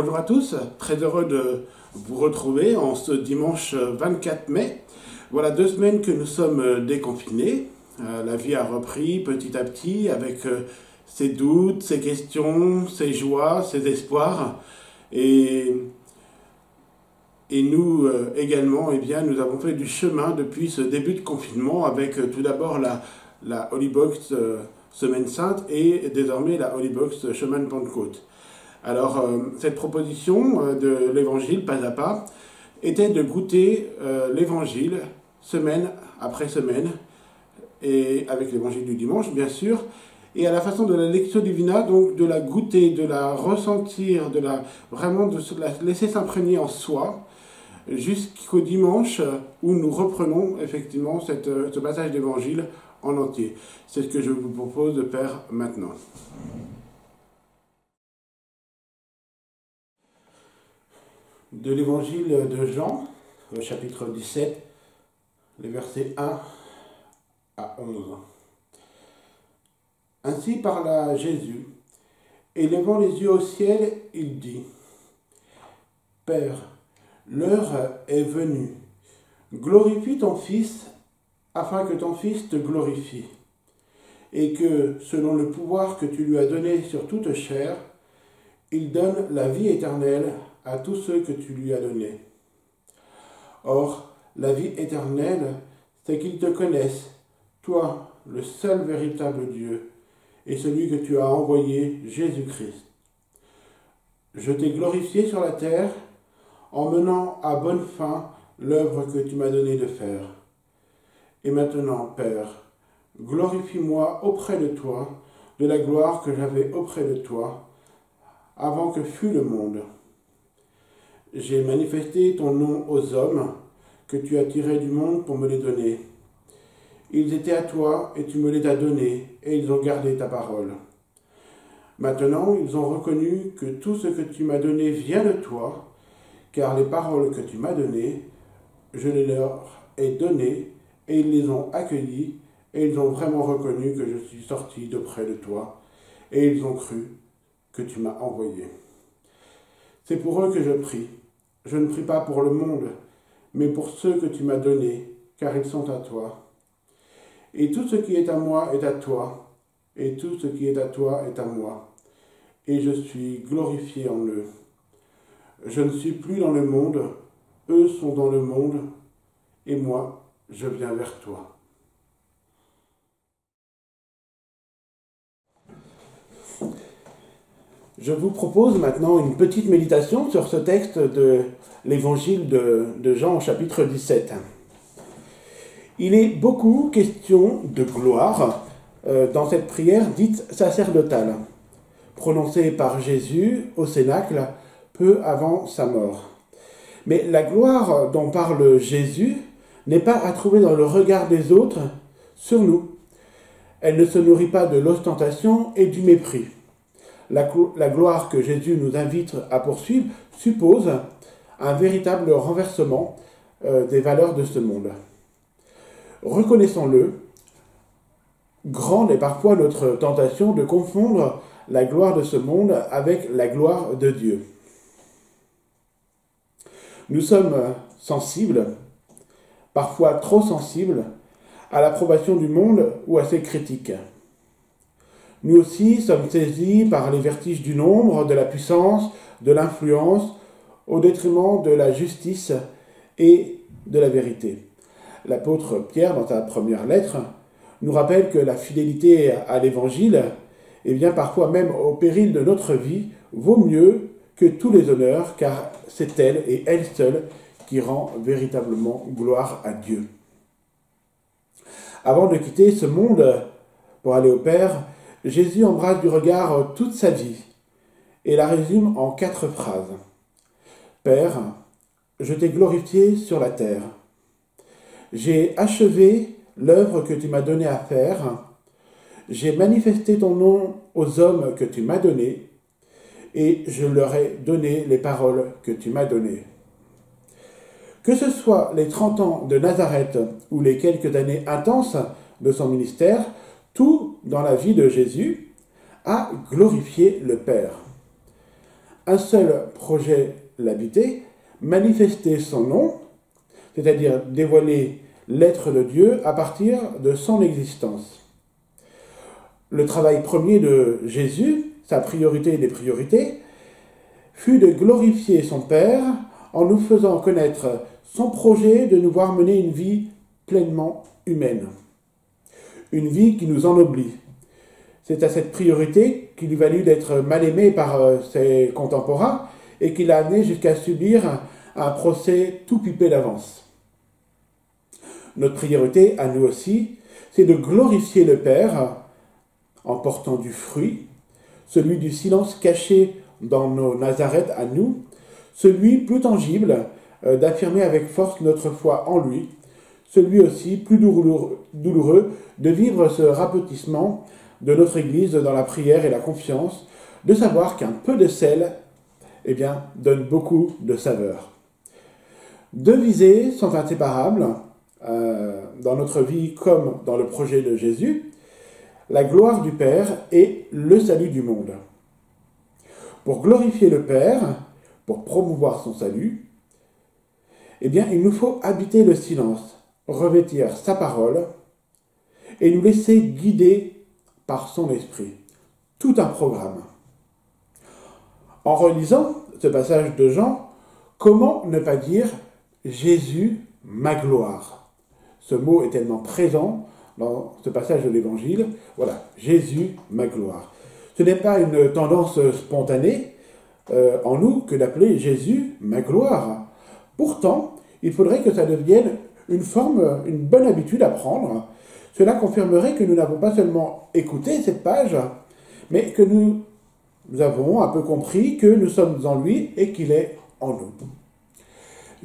Bonjour à tous, très heureux de vous retrouver en ce dimanche 24 mai. Voilà deux semaines que nous sommes déconfinés. Euh, la vie a repris petit à petit avec euh, ses doutes, ses questions, ses joies, ses espoirs. Et, et nous euh, également, eh bien, nous avons fait du chemin depuis ce début de confinement avec tout d'abord la, la Holy Box Semaine Sainte et désormais la Holy Box Chemin de Pentecôte. Alors, euh, cette proposition euh, de l'évangile, pas à pas, était de goûter euh, l'évangile semaine après semaine, et avec l'évangile du dimanche, bien sûr, et à la façon de la lecture divina, donc de la goûter, de la ressentir, de la vraiment de la laisser s'imprégner en soi, jusqu'au dimanche où nous reprenons effectivement cette, ce passage d'évangile en entier. C'est ce que je vous propose de faire maintenant. De l'évangile de Jean, au chapitre 17, les versets 1 à 11. Ainsi parla Jésus, et levant les yeux au ciel, il dit, Père, l'heure est venue, glorifie ton Fils, afin que ton Fils te glorifie, et que, selon le pouvoir que tu lui as donné sur toute chair, il donne la vie éternelle à tous ceux que tu lui as donnés. Or, la vie éternelle, c'est qu'ils te connaissent, toi, le seul véritable Dieu, et celui que tu as envoyé, Jésus-Christ. Je t'ai glorifié sur la terre en menant à bonne fin l'œuvre que tu m'as donné de faire. Et maintenant, Père, glorifie-moi auprès de toi de la gloire que j'avais auprès de toi avant que fût le monde. J'ai manifesté ton nom aux hommes que tu as tirés du monde pour me les donner. Ils étaient à toi et tu me les as donnés et ils ont gardé ta parole. Maintenant, ils ont reconnu que tout ce que tu m'as donné vient de toi, car les paroles que tu m'as données, je les leur ai données et ils les ont accueillies et ils ont vraiment reconnu que je suis sorti de près de toi et ils ont cru que tu m'as envoyé. C'est pour eux que je prie. Je ne prie pas pour le monde, mais pour ceux que tu m'as donnés, car ils sont à toi. Et tout ce qui est à moi est à toi, et tout ce qui est à toi est à moi, et je suis glorifié en eux. Je ne suis plus dans le monde, eux sont dans le monde, et moi, je viens vers toi. Je vous propose maintenant une petite méditation sur ce texte de l'évangile de, Jean au chapitre 17. Il est beaucoup question de gloire euh, dans cette prière dite sacerdotale, prononcée par Jésus au Cénacle peu avant sa mort. Mais la gloire dont parle Jésus n'est pas à trouver dans le regard des autres sur nous. Elle ne se nourrit pas de l'ostentation et du mépris la, gloire que Jésus nous invite à poursuivre suppose un véritable renversement euh, des valeurs de ce monde. Reconnaissons-le, grande est parfois notre tentation de confondre la gloire de ce monde avec la gloire de Dieu. Nous sommes sensibles, parfois trop sensibles, à l'approbation du monde ou à ses critiques. Nous aussi sommes saisis par les vertiges du nombre, de la puissance, de l'influence, au détriment de la justice et de la vérité. L'apôtre Pierre, dans sa première lettre, nous rappelle que la fidélité à l'Évangile, et bien parfois même au péril de notre vie, vaut mieux que tous les honneurs, car c'est elle et elle seule qui rend véritablement gloire à Dieu. Avant de quitter ce monde pour aller au Père, Jésus embrasse du regard toute sa vie et la résume en quatre phrases. Père, je t'ai glorifié sur la terre. J'ai achevé l'œuvre que tu m'as donnée à faire. J'ai manifesté ton nom aux hommes que tu m'as donnés et je leur ai donné les paroles que tu m'as données. Que ce soit les trente ans de Nazareth ou les quelques années intenses de son ministère, tout dans la vie de Jésus a glorifié le Père. un seul projet l'habiter, manifester son nom, c'est-à-dire dévoiler l'être de Dieu à partir de son existence. Le travail premier de Jésus, sa priorité des priorités, fut de glorifier son Père en nous faisant connaître son projet de nous voir mener une vie pleinement humaine. Une vie qui nous ennoblit. C'est à cette priorité qu'il lui valut d'être mal aimé par euh, ses contemporains et qui l'a amené jusqu'à subir un procès tout pipé d'avance. Notre priorité, à nous aussi, c'est de glorifier le Père en portant du fruit, celui du silence caché dans nos Nazareth à nous, celui plus tangible euh, d'affirmer avec force notre foi en lui, celui aussi plus douloureux de vivre ce rapetissement de notre Église dans la prière et la confiance, de savoir qu'un peu de sel eh bien, donne beaucoup de saveur. Deux visées sont inséparables euh, dans notre vie comme dans le projet de Jésus, la gloire du Père et le salut du monde. Pour glorifier le Père, pour promouvoir son salut, eh bien, il nous faut habiter le silence, revêtir sa parole et nous laisser guider par son esprit. Tout un programme. En relisant ce passage de Jean, comment ne pas dire Jésus, ma gloire Ce mot est tellement présent dans ce passage de l'Évangile. Voilà, Jésus, ma gloire. Ce n'est pas une tendance spontanée euh, en nous que d'appeler Jésus ma gloire. Pourtant, il faudrait que ça devienne une forme, une bonne habitude à prendre. Cela confirmerait que nous n'avons pas seulement écouté cette page, mais que nous, avons un peu compris que nous sommes en lui et qu'il est en nous.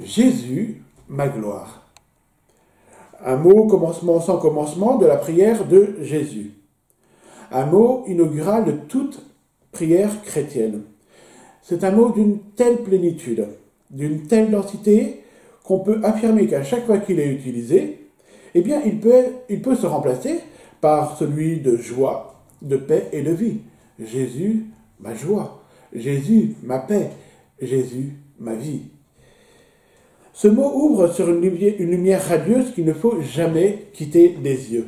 Jésus, ma gloire. Un mot commencement sans commencement de la prière de Jésus un mot inaugural de toute prière chrétienne. C'est un mot d'une telle plénitude, d'une telle densité, qu'on peut affirmer qu'à chaque fois qu'il est utilisé, eh bien, il peut, il peut se remplacer par celui de joie, de paix et de vie. Jésus, ma joie. Jésus, ma paix. Jésus, ma vie. Ce mot ouvre sur une lumière, une lumière radieuse qu'il ne faut jamais quitter des yeux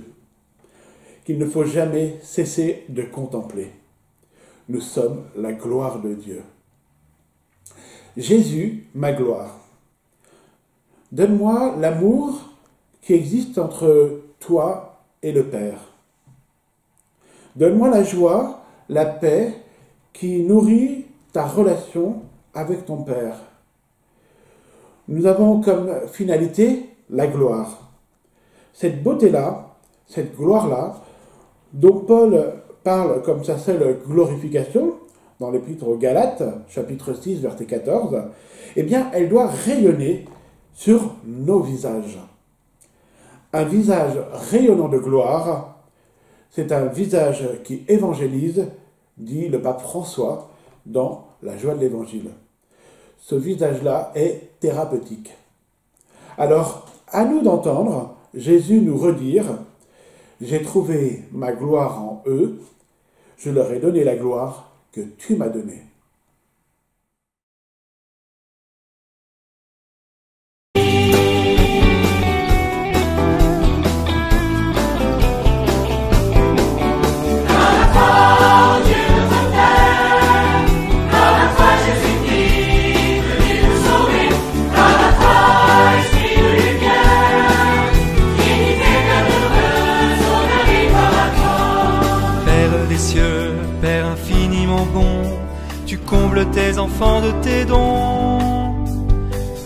qu'il ne faut jamais cesser de contempler. Nous sommes la gloire de Dieu. Jésus, ma gloire. Donne-moi l'amour qui existe entre toi et le Père. Donne-moi la joie, la paix qui nourrit ta relation avec ton Père. Nous avons comme finalité la gloire. Cette beauté-là, cette gloire-là, dont Paul parle comme sa seule glorification, dans l'épître aux Galates, chapitre 6, verset 14, eh bien, elle doit rayonner sur nos visages. Un visage rayonnant de gloire, c'est un visage qui évangélise, dit le pape François dans La joie de l'évangile. Ce visage-là est thérapeutique. Alors, à nous d'entendre Jésus nous redire j'ai trouvé ma gloire en eux, je leur ai donné la gloire que tu m'as donnée.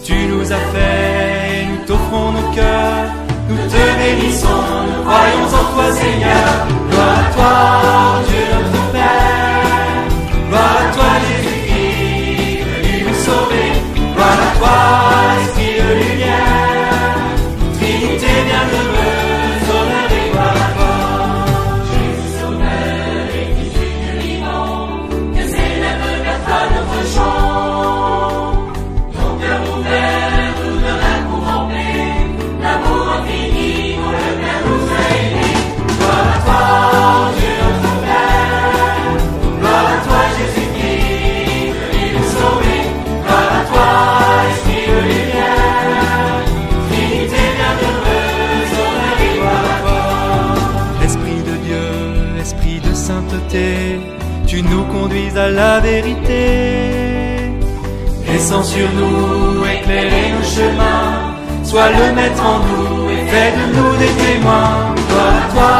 Tu nous as fait, nous t'offrons nos cœurs, nous te bénissons, nous croyons en toi Seigneur. Gloire à toi, la vérité. Descends sur nous, éclairer nos chemins, sois le maître en nous et fais de nous des témoins. Gloire à toi,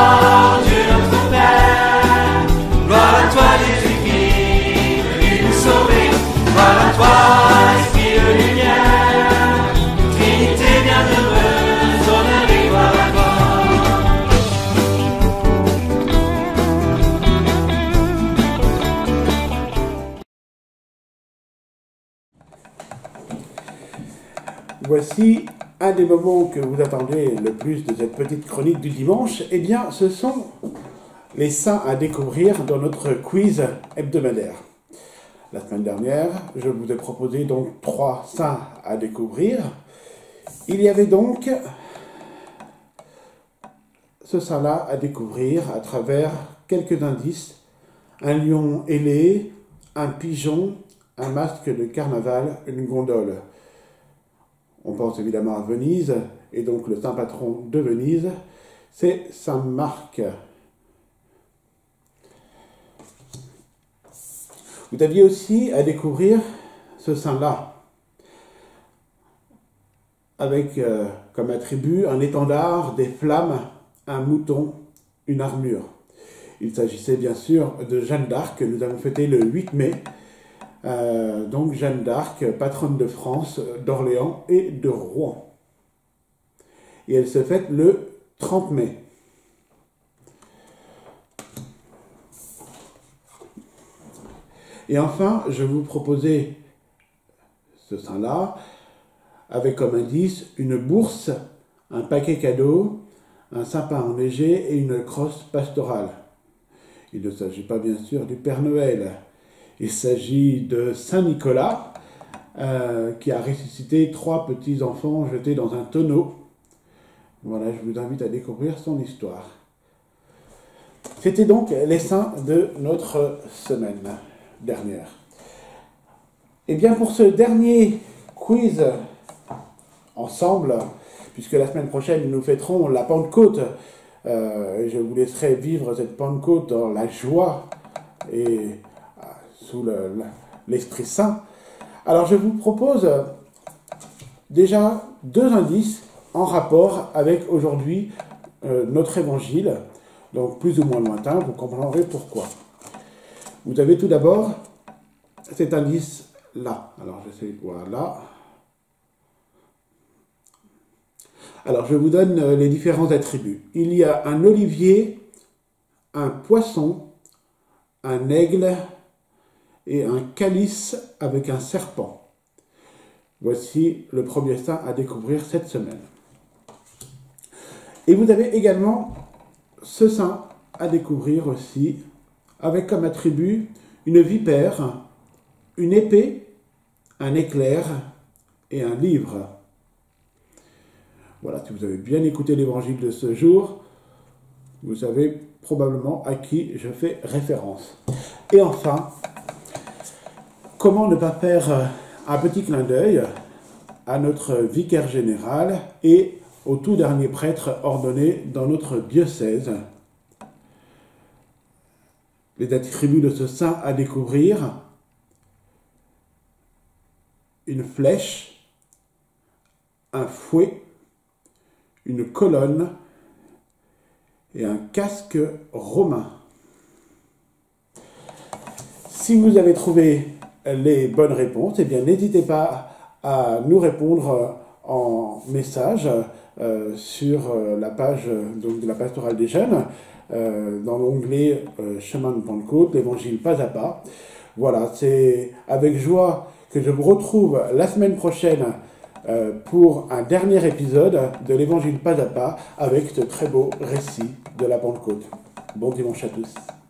Dieu notre Père, gloire à toi Jésus-Christ, venu nous sauver, gloire à toi, Voici un des moments que vous attendez le plus de cette petite chronique du dimanche. Eh bien, ce sont les saints à découvrir dans notre quiz hebdomadaire. La semaine dernière, je vous ai proposé donc trois saints à découvrir. Il y avait donc ce saint-là à découvrir à travers quelques indices. Un lion ailé, un pigeon, un masque de carnaval, une gondole. On pense évidemment à Venise, et donc le saint patron de Venise, c'est Saint Marc. Vous aviez aussi à découvrir ce saint-là, avec euh, comme attribut un étendard, des flammes, un mouton, une armure. Il s'agissait bien sûr de Jeanne d'Arc, que nous avons fêté le 8 mai, euh, donc Jeanne d'Arc, patronne de France, d'Orléans et de Rouen. Et elle se fête le 30 mai. Et enfin, je vous proposais ce saint-là, avec comme indice une bourse, un paquet cadeau, un sapin enneigé et une crosse pastorale. Il ne s'agit pas bien sûr du Père Noël. Il s'agit de Saint Nicolas, euh, qui a ressuscité trois petits enfants jetés dans un tonneau. Voilà, je vous invite à découvrir son histoire. C'était donc les saints de notre semaine dernière. Et bien pour ce dernier quiz ensemble, puisque la semaine prochaine nous fêterons la Pentecôte, euh, je vous laisserai vivre cette Pentecôte dans la joie et sous le- le- l'Esprit Saint. Alors je vous propose euh, déjà deux indices en rapport avec aujourd'hui euh, notre évangile, donc plus ou moins lointain, vous comprendrez pourquoi. Vous avez tout d'abord cet indice-là. Alors j'essaie, voilà. Alors je vous donne euh, les différents attributs. Il y a un olivier, un poisson, un aigle et un calice avec un serpent. Voici le premier saint à découvrir cette semaine. Et vous avez également ce saint à découvrir aussi, avec comme attribut une vipère, une épée, un éclair et un livre. Voilà, si vous avez bien écouté l'évangile de ce jour, vous savez probablement à qui je fais référence. Et enfin, comment ne pas faire euh, un petit clin d'œil à notre vicaire général et au tout dernier prêtre ordonné dans notre diocèse? Les attributs de ce saint à découvrir, une flèche, un fouet, une colonne et un casque romain. Si vous avez trouvé les bonnes réponses, eh bien n'hésitez pas à nous répondre en message euh, sur euh, la page euh, donc, de la pastorale des jeunes, euh, dans l'onglet euh, Chemin de Pentecôte, l'évangile pas à pas. Voilà, c'est avec joie que je vous retrouve la semaine prochaine euh, pour un dernier épisode de l'évangile pas à pas avec ce très beau récit de la Pentecôte. Bon dimanche à tous.